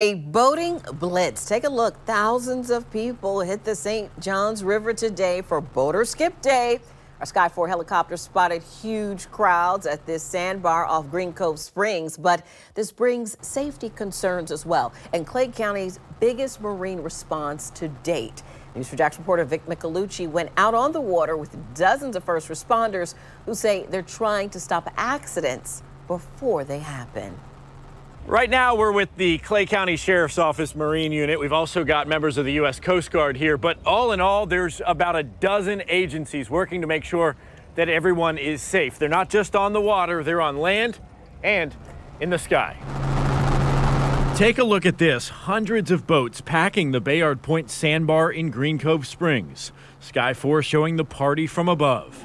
A boating blitz. Take a look. Thousands of people hit the St. Johns River today for Boater Skip Day. Our Sky 4 helicopter spotted huge crowds at this sandbar off Green Cove Springs, but this brings safety concerns as well. And Clay County's biggest marine response to date. News4JAX reporter Vic Micolucci went out on the water with dozens of first responders who say they're trying to stop accidents before they happen. Right now, we're with the Clay County Sheriff's Office Marine Unit. We've also got members of the U.S. Coast Guard here, but all in all, there's about a dozen agencies working to make sure that everyone is safe. They're not just on the water, they're on land and in the sky. Take a look at this. Hundreds of boats packing the Bayard Point sandbar in Green Cove Springs. Sky 4 showing the party from above.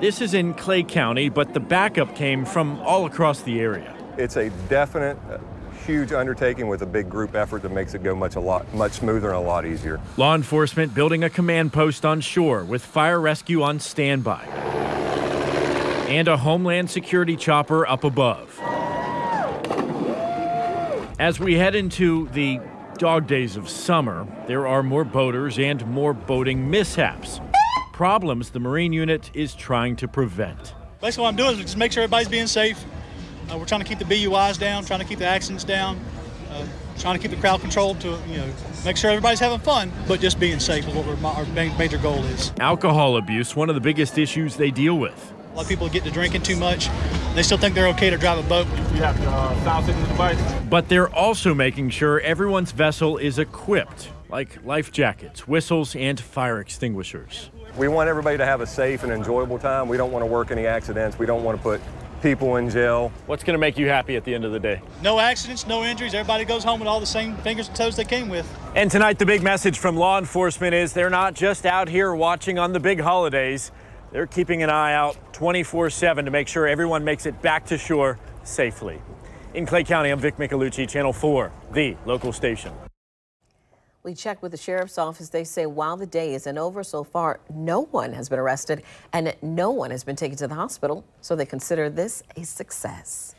This is in Clay County, but the backup came from all across the area. It's a definite, uh, huge undertaking with a big group effort that makes it go much a lot much smoother and a lot easier. Law enforcement building a command post on shore with fire rescue on standby. And a Homeland Security chopper up above. As we head into the dog days of summer, there are more boaters and more boating mishaps. Problems the Marine unit is trying to prevent. Basically, what I'm doing is just make sure everybody's being safe, uh, we're trying to keep the BUIs down, trying to keep the accidents down, uh, trying to keep the crowd controlled to, you know, make sure everybody's having fun, but just being safe is what our major goal is. Alcohol abuse, one of the biggest issues they deal with. A lot of people get to drinking too much. They still think they're okay to drive a boat. You have to uh, sound signal device. But they're also making sure everyone's vessel is equipped, like life jackets, whistles, and fire extinguishers. We want everybody to have a safe and enjoyable time. We don't want to work any accidents. We don't want to put people in jail. What's going to make you happy at the end of the day? No accidents, no injuries. Everybody goes home with all the same fingers and toes they came with. And tonight, the big message from law enforcement is they're not just out here watching on the big holidays. They're keeping an eye out 24 7 to make sure everyone makes it back to shore safely. In Clay County, I'm Vic Micolucci, Channel 4, the local station. We checked with the sheriff's office. They say while the day isn't over so far, no one has been arrested and no one has been taken to the hospital. So they consider this a success.